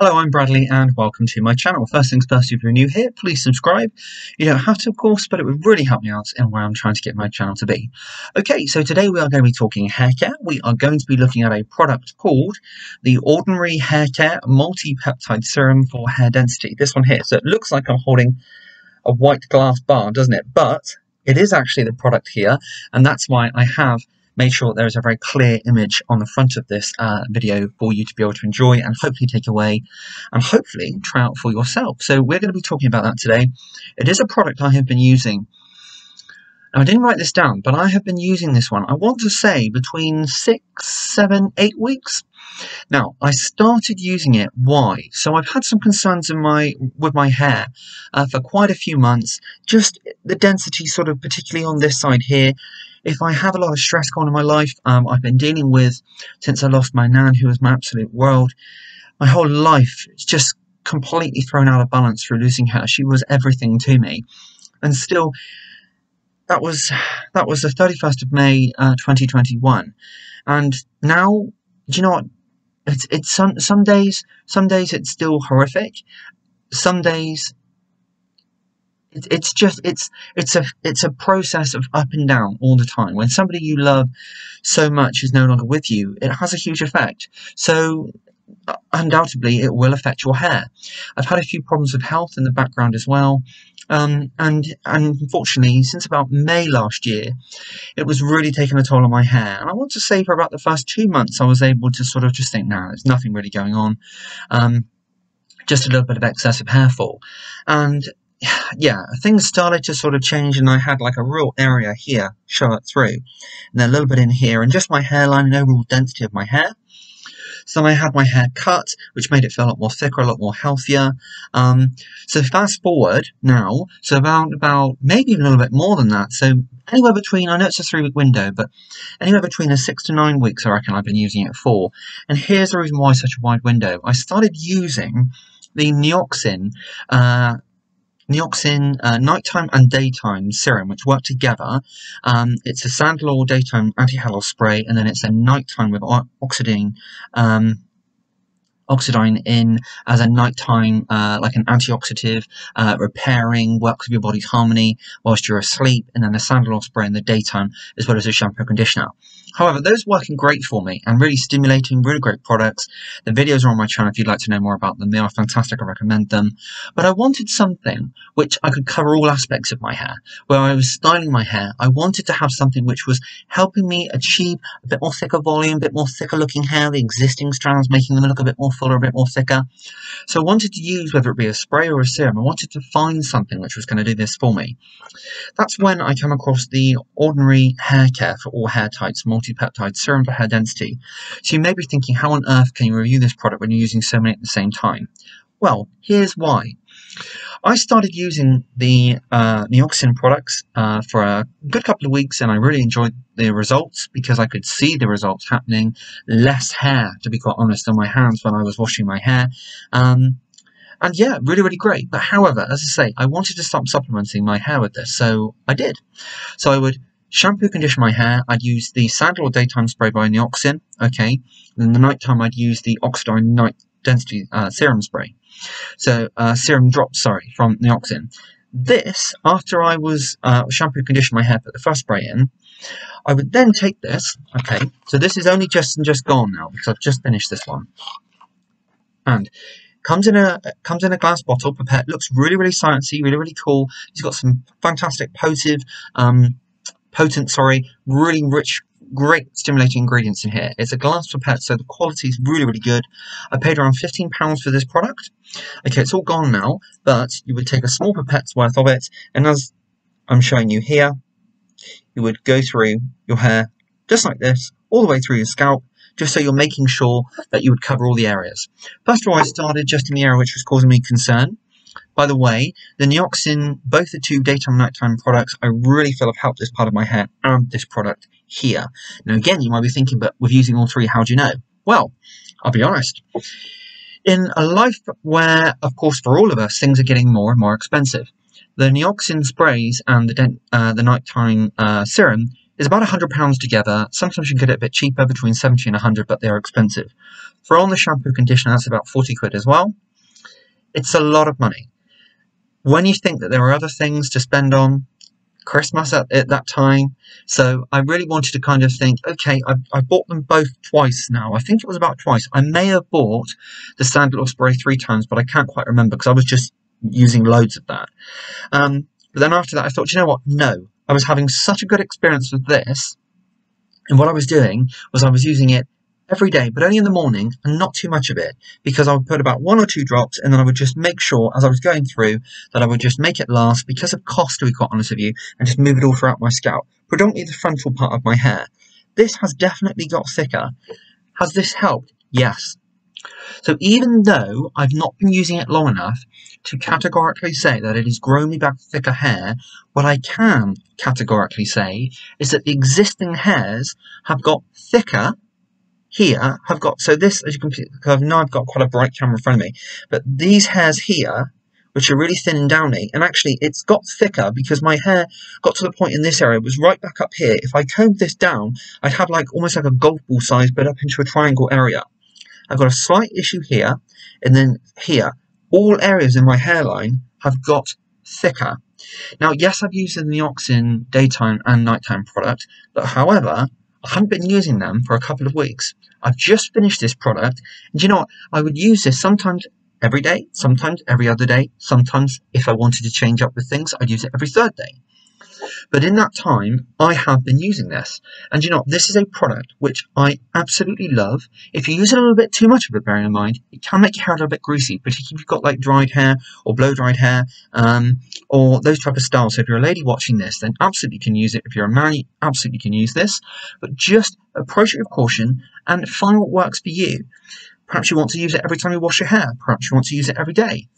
Hello, I'm Bradley and welcome to my channel. First things first, if you're new here, please subscribe. You don't have to, of course, but it would really help me out in where I'm trying to get my channel to be. Okay, so today we are going to be talking hair care. We are going to be looking at a product called the Ordinary Hair Care Multi-Peptide Serum for Hair Density. This one here. So it looks like I'm holding a white glass bar, doesn't it? But it is actually the product here, and that's why I have made sure there is a very clear image on the front of this uh, video for you to be able to enjoy and hopefully take away and hopefully try out for yourself. So we're going to be talking about that today. It is a product I have been using. Now, I didn't write this down, but I have been using this one, I want to say, between six, seven, eight weeks. Now, I started using it. Why? So I've had some concerns in my with my hair uh, for quite a few months. Just the density, sort of, particularly on this side here, if I have a lot of stress going on in my life, um, I've been dealing with since I lost my nan, who was my absolute world. My whole life is just completely thrown out of balance through losing her. She was everything to me, and still, that was that was the thirty first of May, uh, twenty twenty one, and now, do you know what? It's it's some some days some days it's still horrific. Some days it's just it's it's a it's a process of up and down all the time. When somebody you love so much is no longer with you it has a huge effect. So undoubtedly it will affect your hair. I've had a few problems with health in the background as well. Um, and, and unfortunately since about may last year it was really taking a toll on my hair. And i want to say for about the first two months i was able to sort of just think now there's nothing really going on. Um, just a little bit of excessive hair fall. And yeah, things started to sort of change, and I had like a real area here show it through, and then a little bit in here, and just my hairline and overall density of my hair. So I had my hair cut, which made it feel a lot more thicker, a lot more healthier. Um, so fast forward now, so about about maybe even a little bit more than that. So anywhere between, I know it's a three week window, but anywhere between the six to nine weeks, I reckon I've been using it for. And here's the reason why such a wide window. I started using the Nioxin. uh, Nioxin uh, nighttime and daytime serum, which work together. Um, it's a Sandalore daytime anti-hair spray, and then it's a nighttime with oxidine um, Oxidine in as a nighttime, uh, like an antioxidant, uh, repairing, works with your body's harmony whilst you're asleep, and then the Sandalore spray in the daytime, as well as a shampoo conditioner. However, those working great for me and really stimulating, really great products. The videos are on my channel if you'd like to know more about them. They are fantastic. I recommend them. But I wanted something which I could cover all aspects of my hair. Where I was styling my hair, I wanted to have something which was helping me achieve a bit more thicker volume, a bit more thicker looking hair, the existing strands, making them look a bit more fuller, a bit more thicker. So I wanted to use, whether it be a spray or a serum, I wanted to find something which was going to do this for me. That's when I came across the Ordinary Hair Care for all hair types multi-peptide serum for hair density. So you may be thinking, how on earth can you review this product when you're using so many at the same time? Well, here's why. I started using the uh, Nioxin products uh, for a good couple of weeks and I really enjoyed the results because I could see the results happening. Less hair, to be quite honest, on my hands when I was washing my hair. Um, and yeah, really, really great. But however, as I say, I wanted to stop supplementing my hair with this, so I did. So I would shampoo condition my hair. I'd use the Sandalore Daytime Spray by Nioxin, okay. And in the nighttime, I'd use the Oxidine Night Density uh, Serum Spray. So, uh, serum drops, sorry, from Nioxin. This, after I was uh, shampoo condition my hair, put the first spray in, I would then take this, okay, so this is only just and just gone now because I've just finished this one. And comes in a comes in a glass bottle, prepared, looks really, really sciencey, really, really cool. It's got some fantastic potent, um, potent, sorry, really rich great stimulating ingredients in here. It's a glass pipette, so the quality is really, really good. I paid around £15 for this product. Okay, it's all gone now, but you would take a small pipette's worth of it, and as I'm showing you here, you would go through your hair just like this, all the way through your scalp, just so you're making sure that you would cover all the areas. First of all, I started just in the area which was causing me concern. By the way, the Nioxin, both the two daytime and nighttime products, I really feel have helped this part of my hair and this product here. Now again, you might be thinking, but with using all three, how do you know? Well, I'll be honest. In a life where, of course, for all of us, things are getting more and more expensive, the Nioxin sprays and the, uh, the nighttime uh, serum is about £100 together. Sometimes you can get it a bit cheaper, between 70 and 100 but they are expensive. For on the shampoo conditioner, that's about 40 quid as well. It's a lot of money. When you think that there are other things to spend on, Christmas at, at that time. So I really wanted to kind of think, okay, I, I bought them both twice now. I think it was about twice. I may have bought the Sandal spray three times, but I can't quite remember because I was just using loads of that. Um, but then after that, I thought, you know what? No, I was having such a good experience with this. And what I was doing was I was using it every day, but only in the morning and not too much of it because I would put about one or two drops and then I would just make sure as I was going through that I would just make it last because of cost, to be quite honest with you, and just move it all throughout my scalp, predominantly the frontal part of my hair. This has definitely got thicker. Has this helped? Yes. So even though I've not been using it long enough to categorically say that it has grown me back thicker hair, what I can categorically say is that the existing hairs have got thicker here have got, so this, as you can see, now I've got quite a bright camera in front of me, but these hairs here, which are really thin and downy, and actually it's got thicker because my hair got to the point in this area, was right back up here. If I combed this down, I'd have like almost like a golf ball size, but up into a triangle area. I've got a slight issue here, and then here. All areas in my hairline have got thicker. Now, yes, I've used the Nioxin daytime and nighttime product, but however, I haven't been using them for a couple of weeks. I've just finished this product, and you know what? I would use this sometimes every day, sometimes every other day, sometimes if I wanted to change up with things, I'd use it every third day. But in that time, I have been using this. And you know, this is a product which I absolutely love. If you use it a little bit too much of it, bearing in mind, it can make your hair a little bit greasy, particularly if you've got like dried hair or blow dried hair, um, or those type of styles. So if you're a lady watching this, then absolutely can use it. If you're a man, you absolutely can use this. But just approach it with caution and find what works for you. Perhaps you want to use it every time you wash your hair. Perhaps you want to use it every day.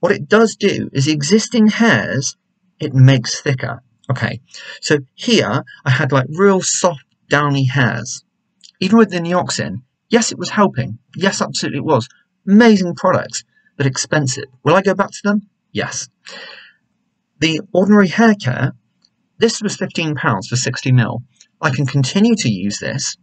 What it does do is the existing hairs, it makes thicker. Okay, so here I had like real soft downy hairs. Even with the Nioxin, yes, it was helping. Yes, absolutely it was. Amazing products, but expensive. Will I go back to them? Yes. The ordinary hair care, this was £15 for 60 mil. I can continue to use this,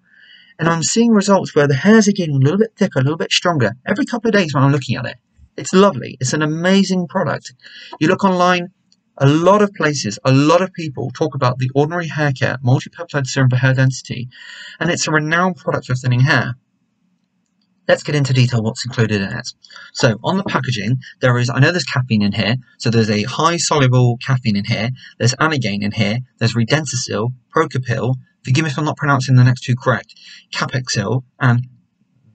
and I'm seeing results where the hairs are getting a little bit thicker, a little bit stronger every couple of days when I'm looking at it. It's lovely. It's an amazing product. You look online, a lot of places, a lot of people talk about the Ordinary Hair Care Multi-Peptide Serum for Hair Density, and it's a renowned product for thinning hair. Let's get into detail what's included in it. So on the packaging, there is, I know there's caffeine in here, so there's a high soluble caffeine in here, there's Anagain in here, there's Redensasil, Procapil, forgive me if I'm not pronouncing the next two correct, Capixyl, and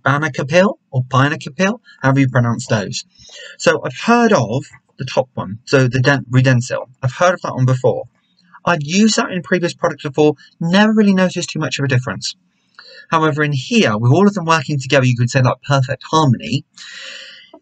Banacapil, or Binacapil, however you pronounce those. So I've heard of the top one, so the Redensyl. I've heard of that one before. I'd used that in previous products before, never really noticed too much of a difference. However, in here, with all of them working together, you could say that perfect harmony,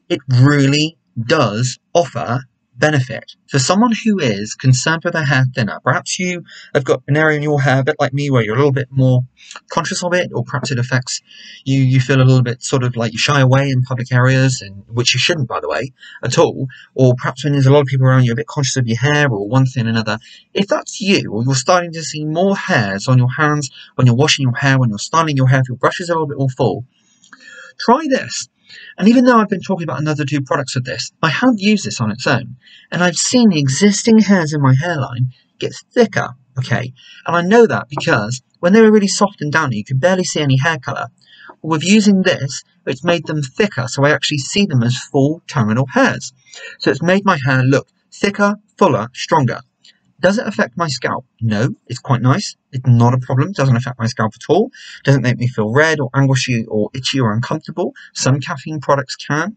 it really does offer benefit for someone who is concerned with their hair thinner. Perhaps you have got an area in your hair, a bit like me, where you're a little bit more conscious of it, or perhaps it affects you. You feel a little bit sort of like you shy away in public areas, and which you shouldn't, by the way, at all. Or perhaps when there's a lot of people around, you're a bit conscious of your hair, or one thing or another. If that's you, or you're starting to see more hairs on your hands when you're washing your hair, when you're styling your hair, if your brush is a little bit more full, try this. And even though I've been talking about another two products of this, I have used this on its own, and I've seen the existing hairs in my hairline get thicker, okay? And I know that because when they were really soft and downy, you could barely see any hair colour. with using this, it's made them thicker, so I actually see them as full terminal hairs. So it's made my hair look thicker, fuller, stronger. Does it affect my scalp? No, it's quite nice. It's not a problem. Doesn't affect my scalp at all. Doesn't make me feel red or angushy or itchy or uncomfortable. Some caffeine products can.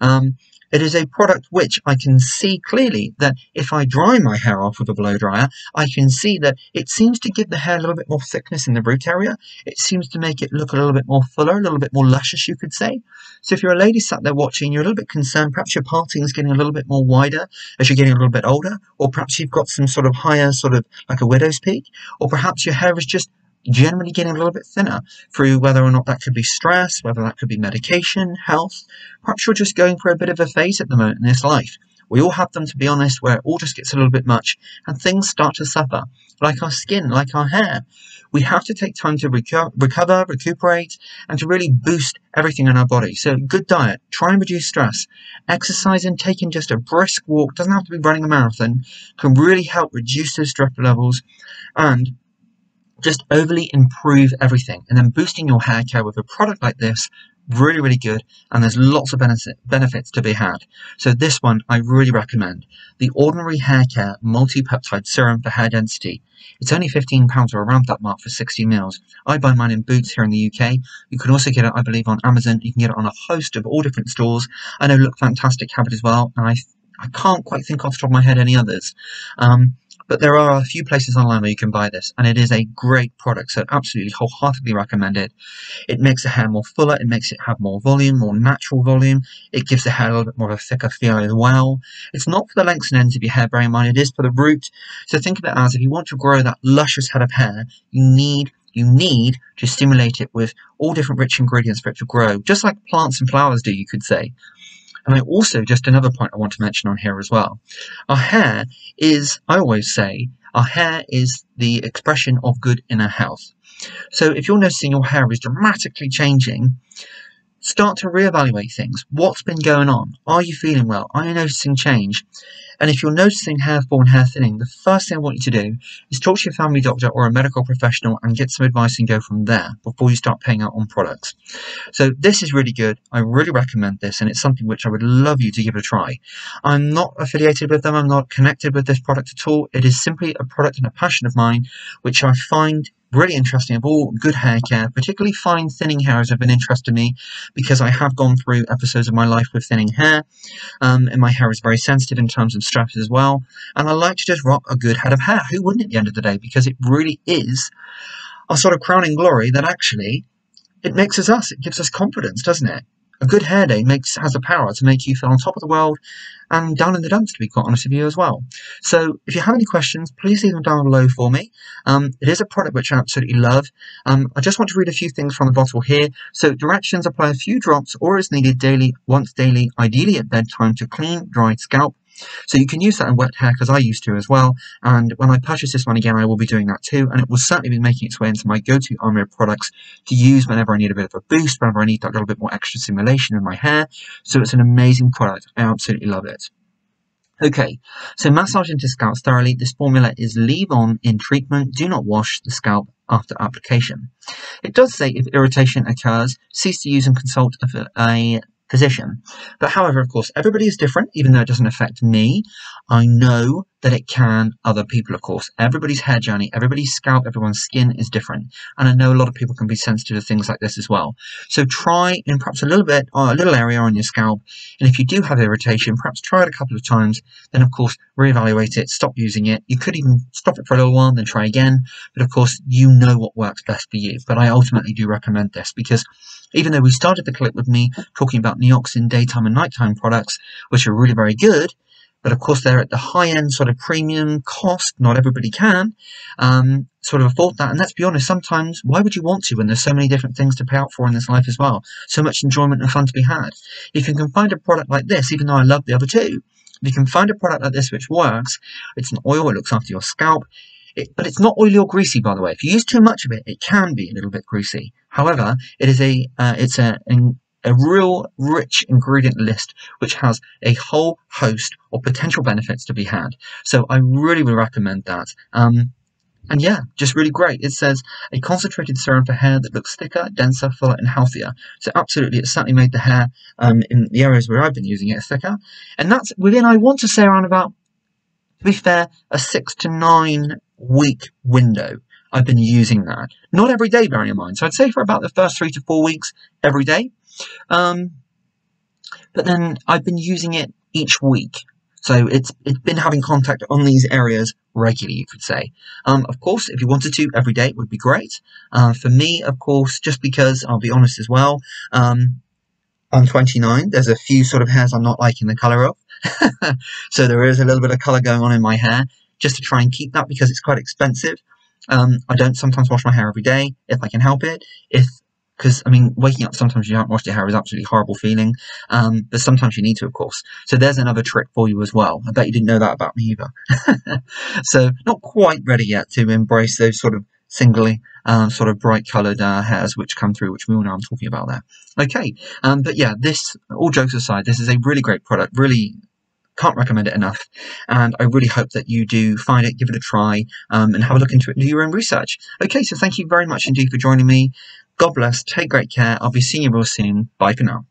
Um, it is a product which I can see clearly that if I dry my hair off with a blow dryer, I can see that it seems to give the hair a little bit more thickness in the root area. It seems to make it look a little bit more fuller, a little bit more luscious, you could say. So if you're a lady sat there watching, you're a little bit concerned, perhaps your parting is getting a little bit more wider as you're getting a little bit older, or perhaps you've got some sort of higher, sort of like a widow's peak, or perhaps your hair is just generally getting a little bit thinner through whether or not that could be stress, whether that could be medication, health. Perhaps you're just going for a bit of a phase at the moment in this life. We all have them, to be honest, where it all just gets a little bit much and things start to suffer, like our skin, like our hair. We have to take time to reco- recover, recuperate, and to really boost everything in our body. So, good diet, try and reduce stress. Exercising, taking just a brisk walk, doesn't have to be running a marathon, can really help reduce those stress levels and just overly improve everything. And then boosting your hair care with a product like this really, really good, and there's lots of benefit, benefits to be had. So this one I really recommend. The Ordinary Hair Care Multi-Peptide Serum for Hair Density. It's only £15 or around that mark for 60 mils. I buy mine in Boots here in the UK. You can also get it, I believe, on Amazon. You can get it on a host of all different stores. I know Look Fantastic have it as well, and I I can't quite think off the top of my head any others. Um, but there are a few places online where you can buy this, and it is a great product, so absolutely wholeheartedly recommend it. It makes the hair more fuller, it makes it have more volume, more natural volume. It gives the hair a little bit more of a thicker feel as well. It's not for the lengths and ends of your hair, bear in mind, it is for the root. So think of it as if you want to grow that luscious head of hair, you need you need to stimulate it with all different rich ingredients for it to grow, just like plants and flowers do, you could say. And I also, just another point I want to mention on here as well. Our hair is, I always say, our hair is the expression of good inner health. So if you're noticing your hair is dramatically changing, start to reevaluate things. What's been going on? Are you feeling well? Are you noticing change? And if you're noticing hair fall and hair thinning, the first thing I want you to do is talk to your family doctor or a medical professional and get some advice and go from there before you start paying out on products. So this is really good. I really recommend this and it's something which I would love you to give it a try. I'm not affiliated with them. I'm not connected with this product at all. It is simply a product and a passion of mine, which I find really interesting of all good hair care, particularly fine thinning hairs have been interest to me because I have gone through episodes of my life with thinning hair, um, and my hair is very sensitive in terms of stress as well. And I like to just rock a good head of hair. Who wouldn't at the end of the day? Because it really is a sort of crowning glory that actually it makes us us. It gives us confidence, doesn't it? a good hair day makes has the power to make you feel on top of the world and down in the dumps, to be quite honest with you as well. So if you have any questions, please leave them down below for me. Um, it is a product which I absolutely love. Um, I just want to read a few things from the bottle here. So directions apply a few drops or as needed daily, once daily, ideally at bedtime to clean, dry scalp. So you can use that in wet hair because I used to as well. And when I purchase this one again, I will be doing that too. And it will certainly be making its way into my go-to Armor products to use whenever I need a bit of a boost, whenever I need that little bit more extra stimulation in my hair. So it's an amazing product. I absolutely love it. Okay, so massage into scalp thoroughly. This formula is leave on in treatment. Do not wash the scalp after application. It does say if irritation occurs, cease to use and consult a physician. But however, of course, everybody is different, even though it doesn't affect me. I know that it can other people, of course. Everybody's hair journey, everybody's scalp, everyone's skin is different. And I know a lot of people can be sensitive to things like this as well. So try in perhaps a little bit, or a little area on your scalp. And if you do have irritation, perhaps try it a couple of times. Then, of course, reevaluate it, stop using it. You could even stop it for a little while, then try again. But of course, you know what works best for you. But I ultimately do recommend this because even though we started the clip with me talking about Nioxin daytime and nighttime products, which are really very good, but of course they're at the high end sort of premium cost. Not everybody can um, sort of afford that. And let's be honest, sometimes why would you want to when there's so many different things to pay out for in this life as well? So much enjoyment and fun to be had. If you can find a product like this, even though I love the other two, if you can find a product like this which works, it's an oil, it looks after your scalp, it, but it's not oily or greasy, by the way. If you use too much of it, it can be a little bit greasy. However, it is a uh, it's a, a real rich ingredient list which has a whole host of potential benefits to be had. So I really would recommend that. Um, and yeah, just really great. It says a concentrated serum for hair that looks thicker, denser, fuller, and healthier. So absolutely, it's certainly made the hair um, in the areas where I've been using it thicker. And that's within, I want to say, around about, to be fair, a six to nine week window. I've been using that. Not every day, bearing in mind. So I'd say for about the first three to four weeks, every day. Um, but then I've been using it each week. So it's it's been having contact on these areas regularly, you could say. Um, of course, if you wanted to, every day would be great. Uh, for me, of course, just because I'll be honest as well, um, I'm 29. There's a few sort of hairs I'm not liking the color of. so there is a little bit of color going on in my hair just to try and keep that because it's quite expensive. Um, I don't sometimes wash my hair every day if I can help it. If because I mean, waking up sometimes you haven't washed your hair is absolutely horrible feeling, um, but sometimes you need to, of course. So there's another trick for you as well. I bet you didn't know that about me either. so not quite ready yet to embrace those sort of singly um, sort of bright coloured uh, hairs which come through, which we all know I'm talking about there. Okay, um, but yeah, this all jokes aside, this is a really great product. Really can't recommend it enough. And I really hope that you do find it, give it a try, um, and have a look into it and do your own research. Okay, so thank you very much indeed for joining me. God bless. Take great care. I'll be seeing you real soon. Bye for now.